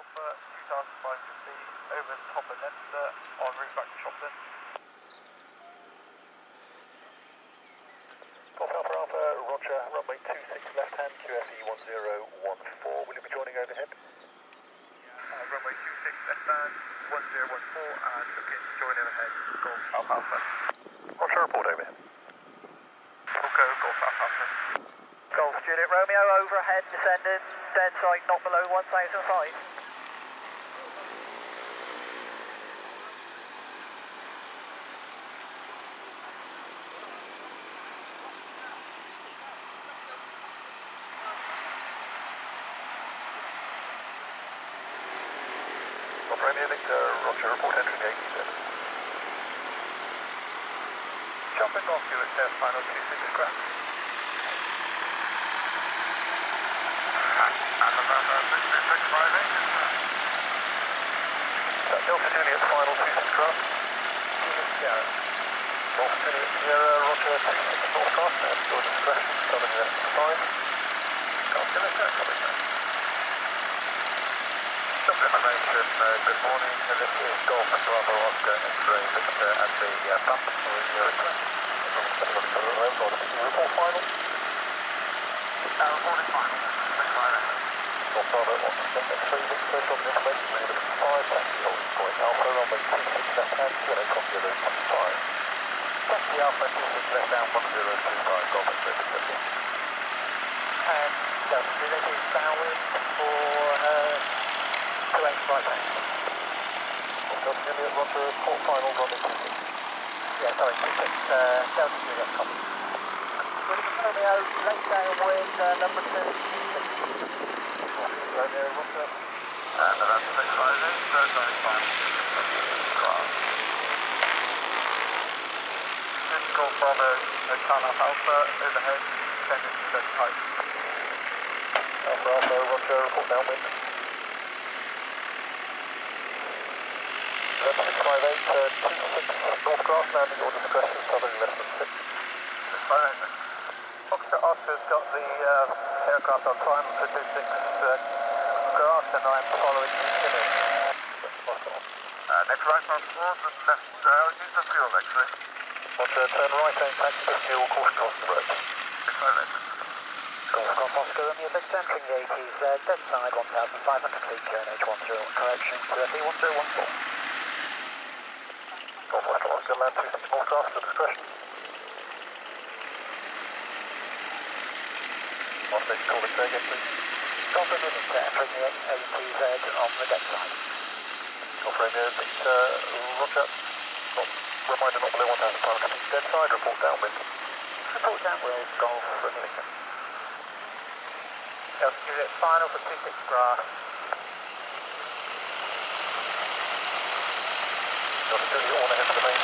Alpha 2550 over the top of Leominster en route back to Shobdon. Golf Alpha Alpha, roger, runway 26 left hand, QFE 1014. Will you be joining overhead? Uh, runway 26 left band 1014 and looking to join overhead. Golf Alpha Alpha. Roger, report overhead. Foco Golf Alpha Alpha. Golf Juliet Romeo overhead, descending, dead side not below 1005. Golf Romeo Victor, roger, report entering 87. You at their final 26 crack. And November 658. That Delta Juliet, final 26 cross. Juliet Sierra. Golf Juliet Sierra, roger, 26 North Cross, at your discretion, left 5. Golf sir. Supplementation, uh, good morning. Uh, This is Golf Bravo Oscar X-ray Victor at the uh, pump. We uh, request Uh, reporting final. 658. Golf Bravo Oscar X-ray Victor from the information made at 5 taxi holding point Alpha runway 26 left hand, Kilo Copy 025. Taxi Alpha 26 left hand 1025 Golf X-ray Victor. And Delta Juliet is bound for 285 pounds. Golf Juliet, roger, report final runway 26. Yeah, sorry, 26 uh, Delta Juliet copy. Romeo, late down uh, number 2. Romeo, roger. And November 658. Third line final. Cross. This is Golf Bravo, Hotel Alpha, overhead, descending to 35. Alpha Alpha, roger, report downwind. 11658, uh, 26 North Grass, landing your discretion, southern less than 6. Officer Oscar's got the uh, aircraft on time for 26 uh, grass and I'm following the image. Uh, next right on board and left, uh, use the fuel actually. Roger, turn right and taxi to fuel, caution cross the road. 658. Golf Golf Oscar Romeo Victor entering the 80s, uh, dead side 1,500 feet, QNH 10, correction, QFE 1014. Golf 26 North Grass, to discretion. One station, call it again, please. The 80Z on the dead side. Romeo, Victor, roger. Not, reminder not below 1,500 feet, dead side, report downwind. Report downwind, Golf Victor. Delta Juliet final for 26 grass. Juliet, on the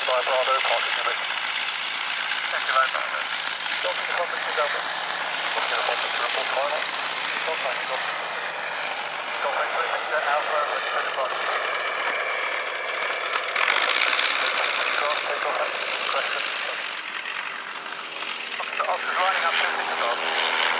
Five Bravo, parking limit. Thank you, Lone Bravo. Doctor to contact to Dublin. Doctor to contact to report final. Contact to Doctor. Contact to Mr. Alpha, register department. Cross, take off, correction. Officer, running up to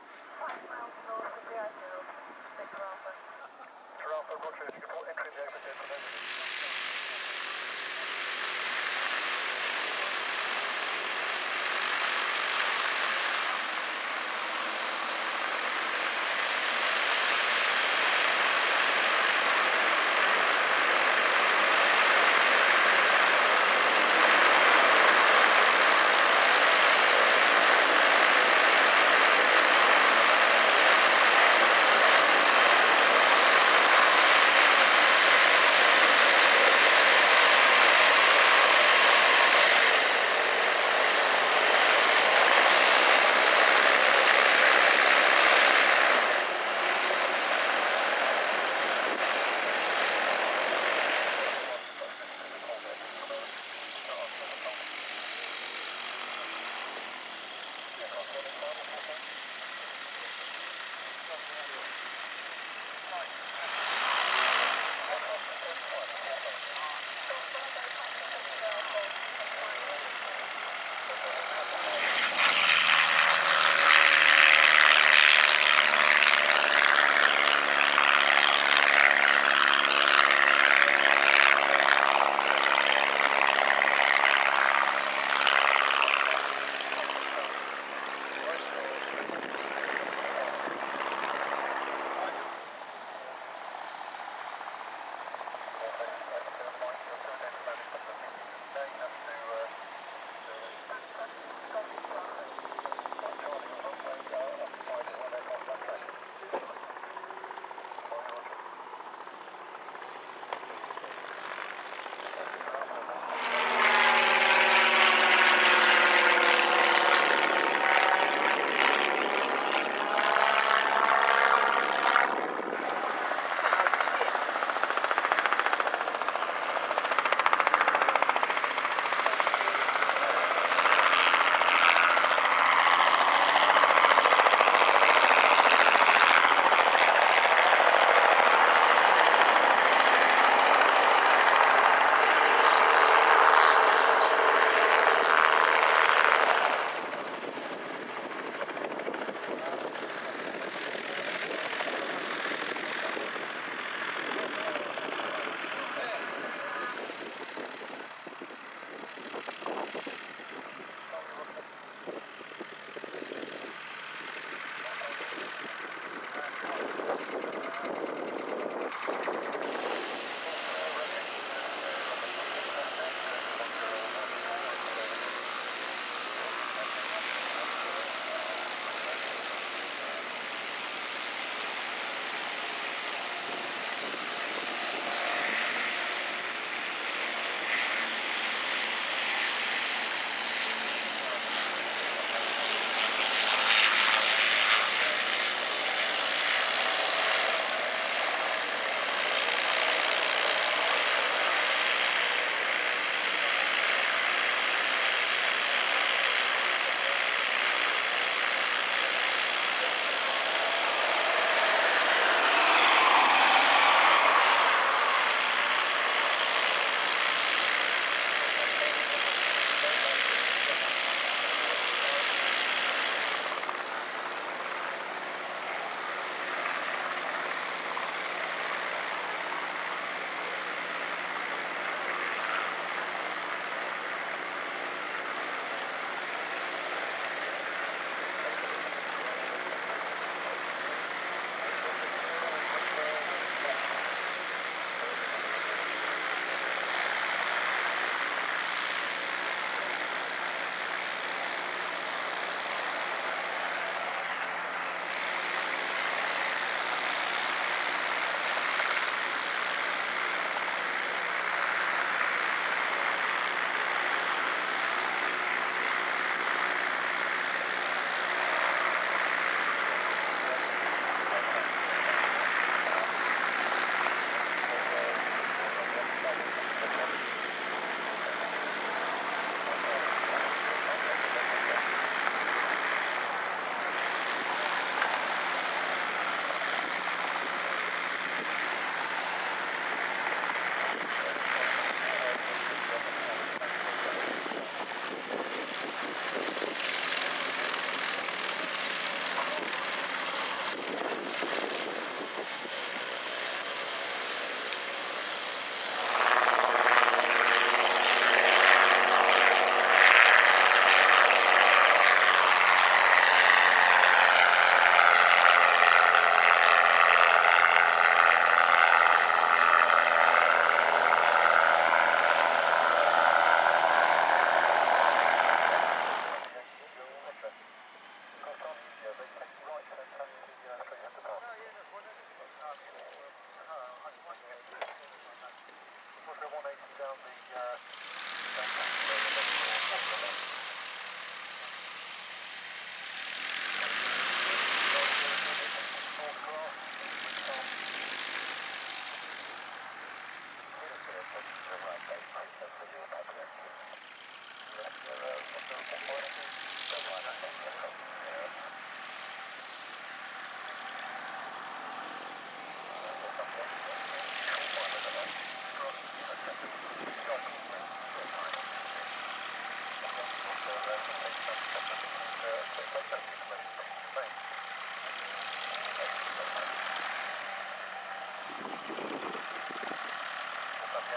Thank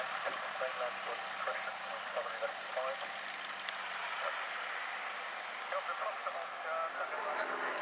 you.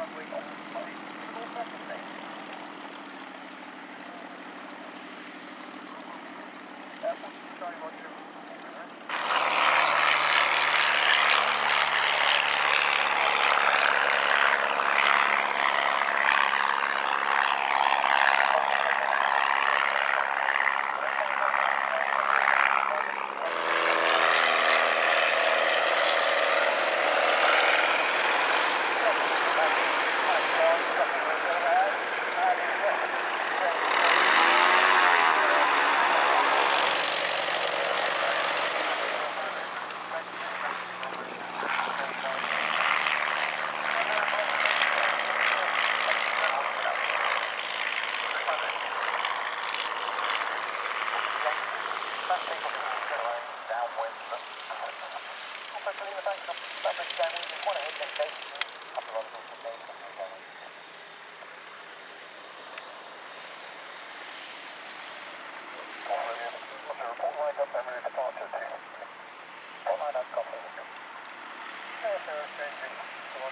Sorry, Roger.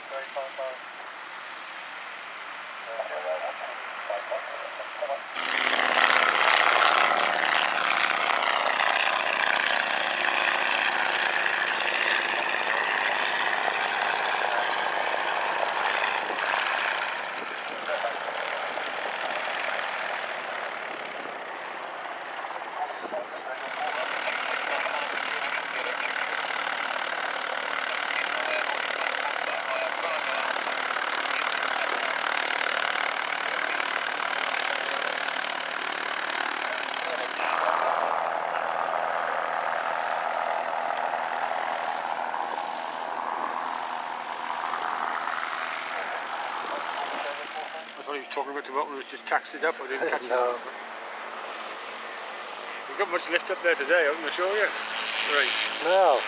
35 miles. Talking about what we was just taxied up. I didn't catch no. it. We've got much lift up there today, haven't we, show you? Right. No.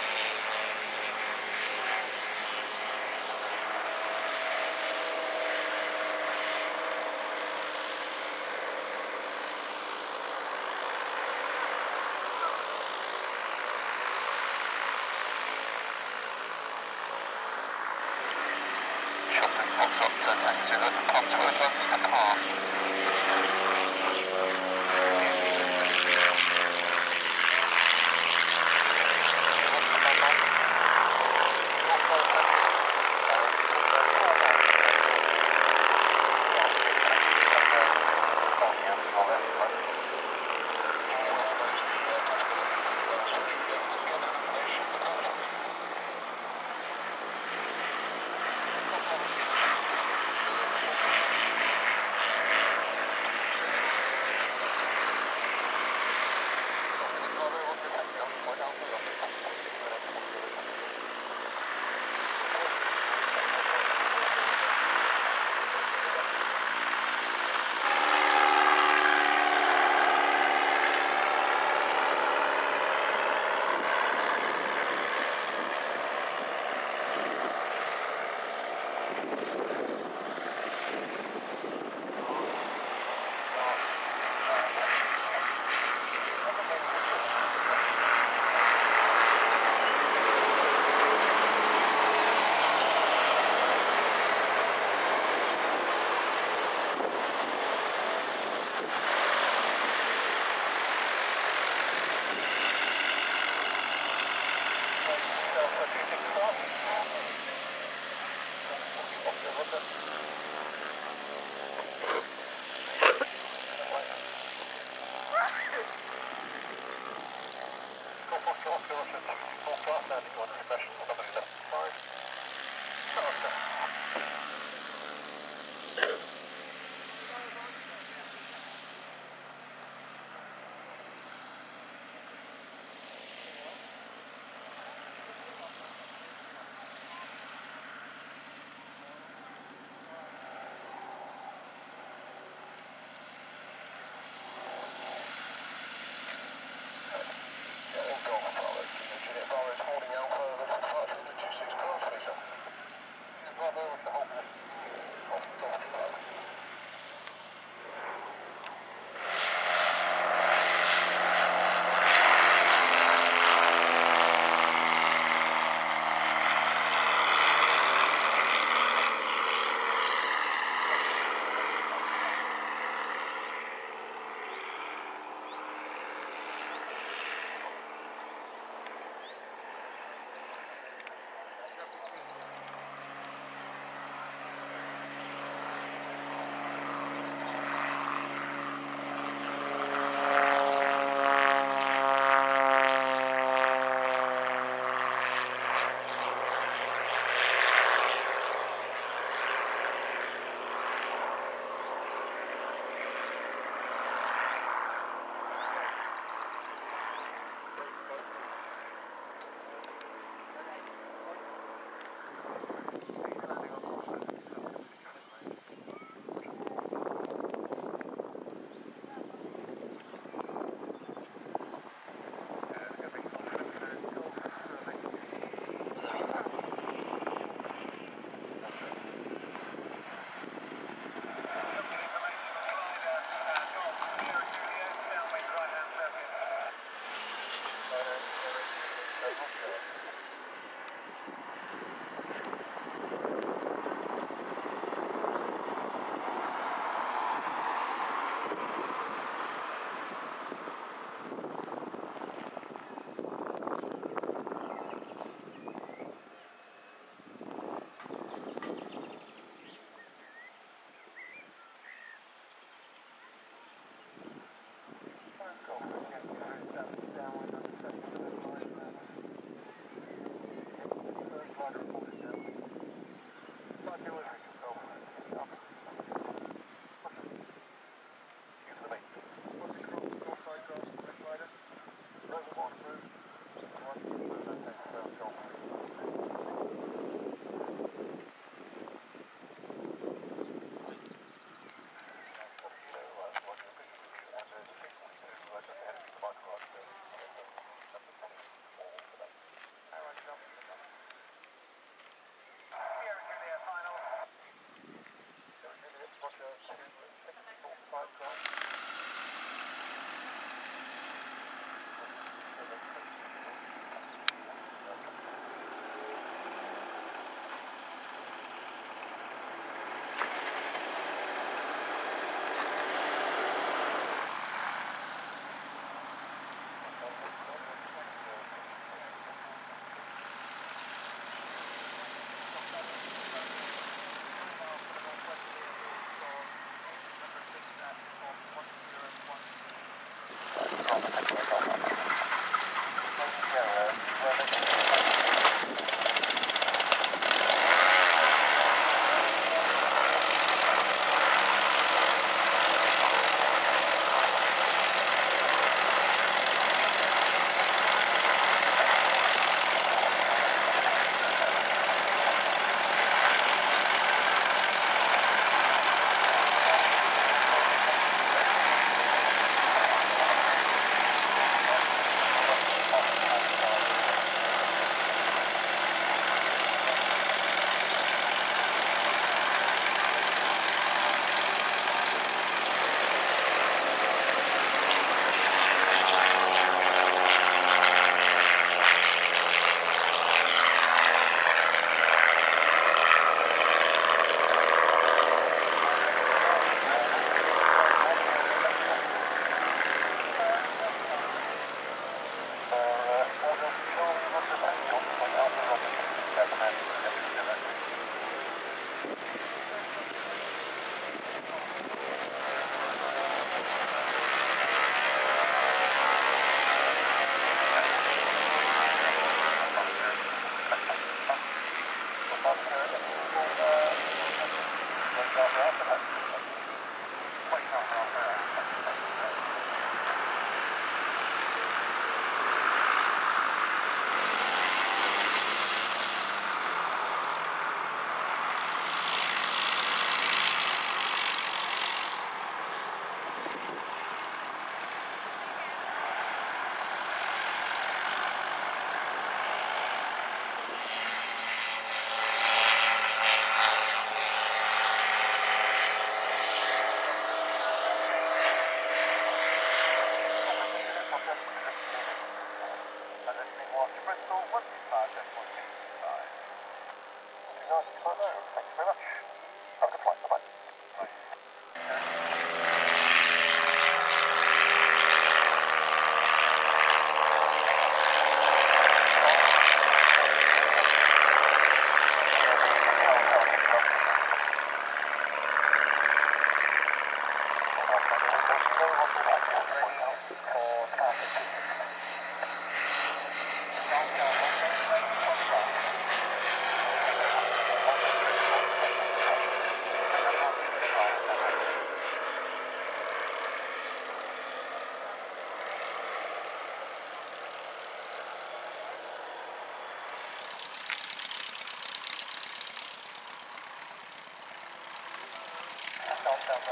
Charlie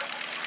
Line